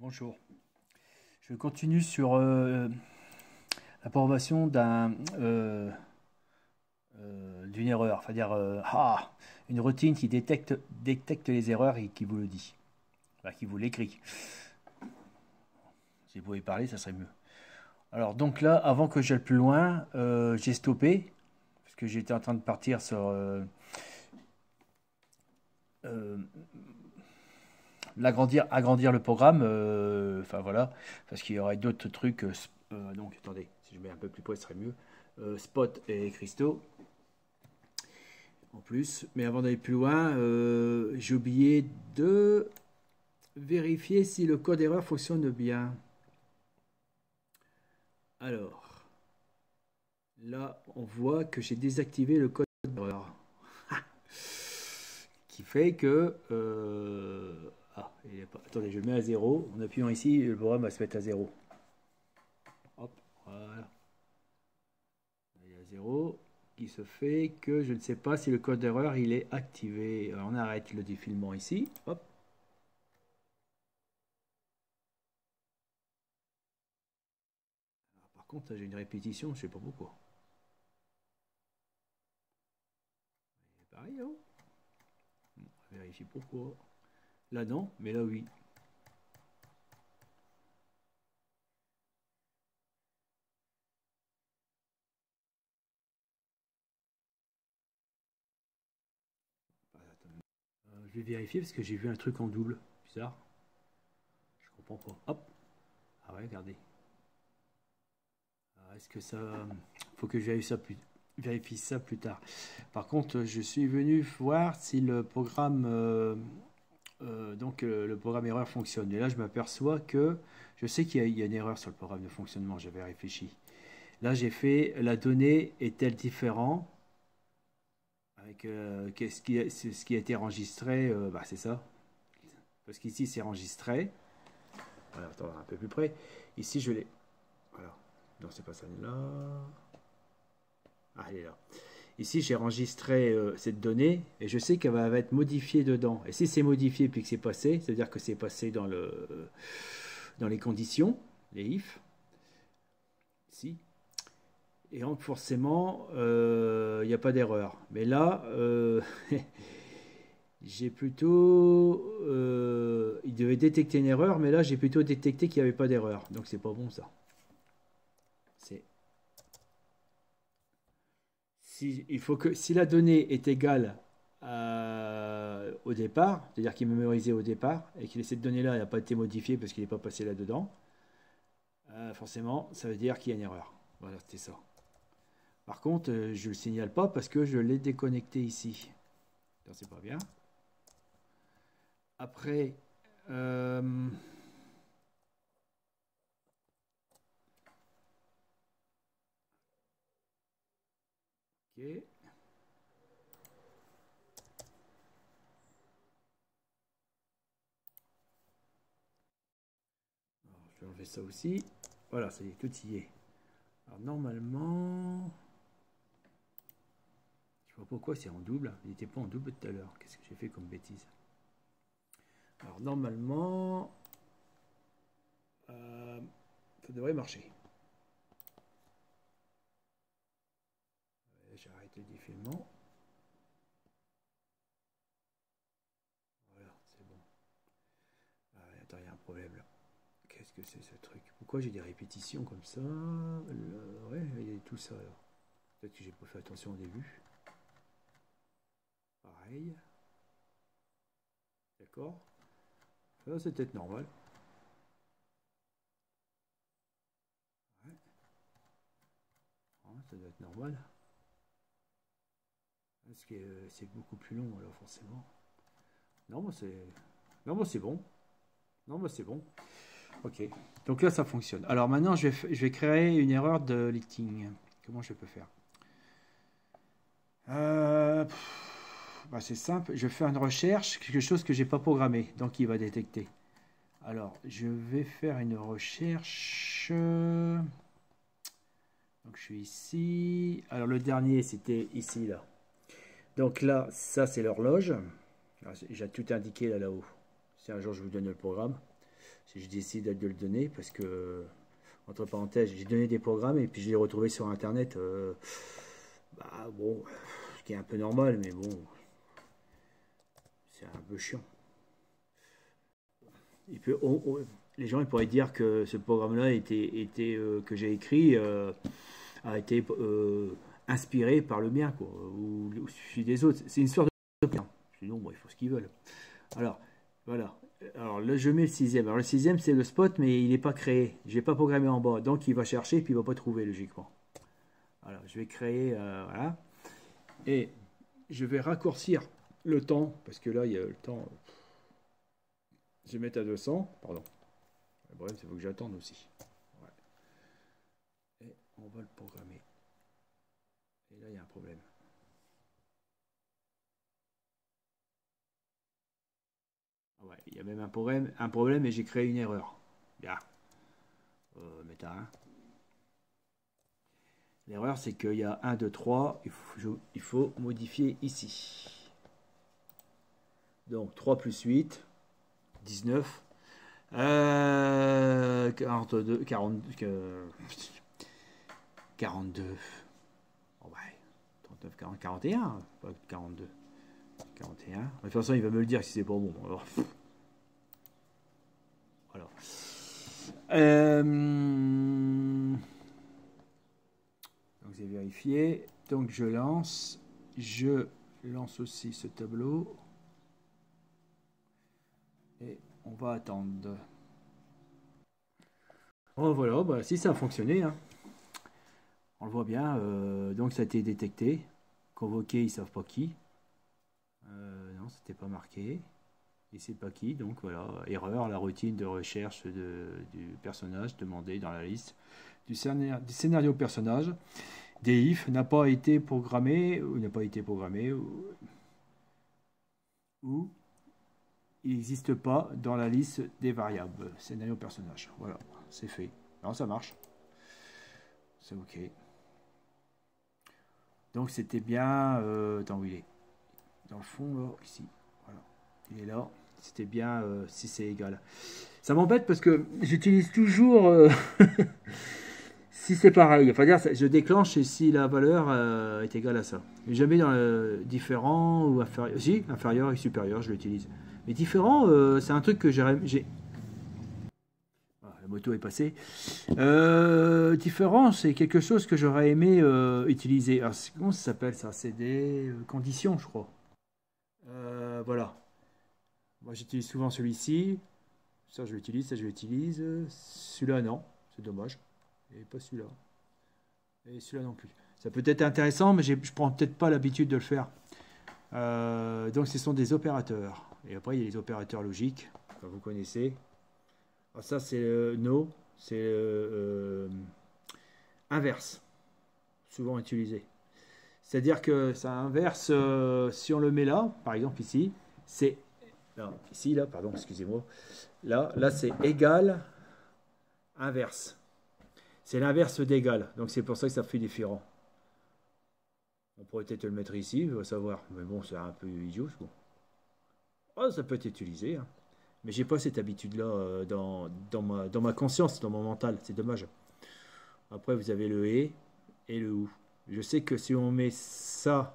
Bonjour. Je continue sur euh, l'approbation d'un euh, euh, d'une erreur, enfin dire ah, une routine qui détecte, les erreurs et qui vous le dit, qui vous l'écrit. Si vous pouvez parler, ça serait mieux. Alors donc là, avant que j'aille plus loin, j'ai stoppé parce que j'étais en train de partir sur l'agrandir, agrandir le programme, euh, enfin voilà, parce qu'il y aurait d'autres trucs. Euh, euh, donc attendez, si je mets un peu plus près, ce serait mieux. Spot et cristaux. En plus, mais avant d'aller plus loin, j'ai oublié de vérifier si le code erreur fonctionne bien. Alors, là, on voit que j'ai désactivé le code erreur. qui fait que ah, Attendez, je le mets à 0. En appuyant ici, le programme va se mettre à 0. Hop, voilà. Il y a 0 qui se fait que je ne sais pas si le code d'erreur il est activé. on arrête le défilement ici. Hop. par contre, j'ai une répétition, je ne sais pas pourquoi. Pareil, hein on va vérifier pourquoi. Là non, mais là oui. Euh, je vais vérifier parce que j'ai vu un truc en double. Bizarre. Je comprends pas. Hop. Ah ouais, regardez. Ah, est-ce que ça... Faut que vérifie ça plus vérifie ça plus tard. Par contre, je suis venu voir si le programme euh, euh, donc euh, le programme erreur fonctionne. Et là, je m'aperçois que je sais qu'il y, a une erreur sur le programme de fonctionnement, j'avais réfléchi. Là, j'ai fait la donnée est-elle différente avec euh, ce, qui a, ce qui a été enregistré, bah, c'est ça. Parce qu'ici, c'est enregistré. Voilà, attends, un peu plus près. Ici, je l'ai. Voilà. Non, c'est pas celle-là. Ah, elle est là. Ici, j'ai enregistré euh, cette donnée et je sais qu'elle va être modifiée dedans. Et si c'est modifié puis que c'est passé, c'est-à-dire que c'est passé dans, le, dans les conditions, les if, ici, et donc forcément, euh, il n'y a pas d'erreur. Mais là, euh, j'ai plutôt... il devait détecter une erreur, mais là, j'ai plutôt détecté qu'il n'y avait pas d'erreur. Donc, c'est pas bon ça. Si, il faut que, si la donnée est égale au départ, c'est-à-dire qu'il est mémorisé au départ, et que cette donnée-là n'a pas été modifiée parce qu'il n'est pas passé là-dedans, euh, forcément, ça veut dire qu'il y a une erreur. Voilà, c'était ça. Par contre, euh, je ne le signale pas parce que je l'ai déconnecté ici. C'est pas bien. Après, je vais enlever ça aussi. Voilà, ça y est, tout y est. Alors normalement... Je vois pourquoi c'est en double. Il n'était pas en double tout à l'heure. Qu'est-ce que j'ai fait comme bêtise? Alors normalement... Euh, ça devrait marcher. j'ai Voilà, c'est bon. Ah, attends, il y a un problème là. Qu'est-ce que c'est ce truc? Pourquoi j'ai des répétitions comme ça? Ouais, il y a tout ça. Peut-être que j'ai pas fait attention au début. Pareil. D'accord c'est peut-être normal. Ouais. ça doit être normal. Parce que c'est beaucoup plus long, alors forcément. Non, moi c'est. Bon. Non, moi c'est bon. Ok. Donc là, ça fonctionne. Alors maintenant, je vais, créer une erreur de listing. Comment je peux faire? Euh, bah, C'est simple. Je faire une recherche, quelque chose que j'ai pas programmé. Donc il va détecter. Alors, je vais faire une recherche. Donc je suis ici. Alors le dernier, c'était ici, là. Donc là, ça c'est l'horloge. J'ai tout indiqué là, là-haut. Si un jour je vous donne le programme. si je décide de le donner, parce que, entre parenthèses, j'ai donné des programmes et puis je les ai retrouvés sur Internet. Euh, bah, bon, ce qui est un peu normal, mais bon, c'est un peu chiant. Les gens ils pourraient dire que ce programme-là était, était euh, que j'ai écrit euh, a été inspiré par le mien, quoi, ou, celui des autres. C'est une histoire de. Sinon, bon, il faut ce qu'ils veulent. Alors, voilà. Alors là, je mets le sixième. Alors le sixième, c'est le spot, mais il n'est pas créé. Je n'ai pas programmé en bas. Donc il va chercher, puis il ne va pas trouver, logiquement. Alors, je vais créer, euh, voilà. Et je vais raccourcir le temps, parce que là, il y a le temps. Je vais mettre à 200, pardon. C'est qu'il faut que j'attende aussi. Et on va le programmer. Et là, il y a un problème. Ouais, il y a même un problème, un problème et j'ai créé une erreur. Bien. Euh, méta 1. L'erreur, c'est qu'il y a 1, 2, 3. Il faut, modifier ici. Donc 3 plus 8, 19. Euh, 42, 40, 42. Oh ouais, 39, 40, 41, pas 42. 41. De toute façon, il va me le dire si c'est pas bon. Alors, voilà. Euh, donc, j'ai vérifié. Donc, je lance. Je lance aussi ce tableau. Et on va attendre. Oh, voilà, bah, si ça a fonctionné. Hein. On le voit bien. Euh, donc, ça a été détecté. Convoqué, ils savent pas qui. Euh, non, c'était pas marqué. Et c'est pas qui, donc voilà, erreur, la routine de recherche du personnage demandé dans la liste du scénario, personnage. Des if n'a pas été programmé ou n'a pas été programmé ou, il n'existe pas dans la liste des variables scénario personnage. Voilà, c'est fait. Non, ça marche. C'est ok. Donc c'était bien. Euh, attends, où il est dans le fond, là, ici. Voilà. Il est là. C'était bien euh, si c'est égal. Ça m'embête parce que j'utilise toujours euh, si c'est pareil. Enfin, dire, je déclenche si la valeur est égale à ça. Jamais dans le différent ou inférieur. Si, inférieur et supérieur, je l'utilise. Mais différent, c'est un truc que j'ai. Est passée. différent, c'est quelque chose que j'aurais aimé utiliser. Alors, comment ça s'appelle ça? C'est des conditions, je crois. Euh, voilà. Moi, j'utilise souvent celui-ci. Ça, je l'utilise. Ça, je l'utilise. Celui-là, non. C'est dommage. Et pas celui-là. Et celui-là non plus. Ça peut être intéressant, mais je prends peut-être pas l'habitude de le faire. Euh, donc, ce sont des opérateurs. Et après, il y a les opérateurs logiques, que vous connaissez. Alors ça, c'est le no. C'est inverse. Souvent utilisé. C'est-à-dire que ça inverse, euh, si on le met là, par exemple ici, c'est. ici, là, pardon, excusez-moi. Là, là c'est égal, inverse. C'est l'inverse d'égal. Donc c'est pour ça que ça fait différent. On pourrait peut-être le mettre ici, on va savoir. Mais bon, c'est un peu idiot. Bon. Oh, ça peut être utilisé. Hein. Mais j'ai pas cette habitude-là euh, dans, dans, ma, dans ma conscience, dans mon mental. C'est dommage. Après, vous avez le et et le ou. Je sais que si on met ça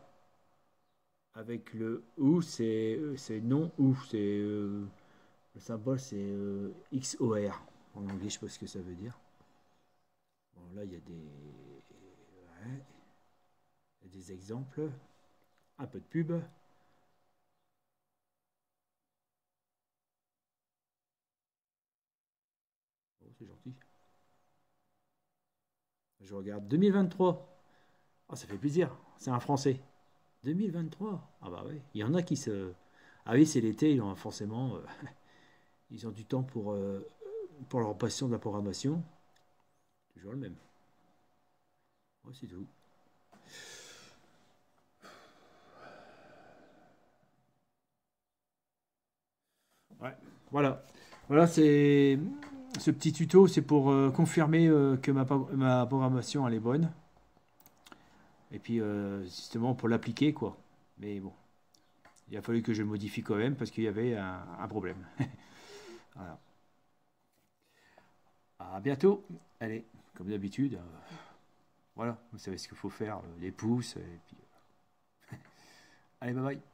avec le ou, c'est non ou. C'est euh, le symbole, c'est euh, XOR en anglais. Je sais pas ce que ça veut dire. Bon, là, il y a des, a des exemples. Un peu de pub. C'est gentil. Je regarde 2023. Ah, ça fait plaisir. C'est un Français. 2023. Ah bah oui. Il y en a qui se. Ah oui, c'est l'été, ils ont forcément. Euh, ils ont du temps pour, euh, pour leur passion de la programmation. Toujours le même. Moi, c'est tout. Ouais, voilà. Voilà, c'est ce petit tuto, c'est pour euh, confirmer que ma, ma programmation elle est bonne. Et puis, euh, justement, pour l'appliquer, quoi. Mais bon, il a fallu que je le modifie quand même parce qu'il y avait un, problème. voilà. à bientôt. Allez, comme d'habitude, euh, voilà, vous savez ce qu'il faut faire, les pouces. Allez, bye bye.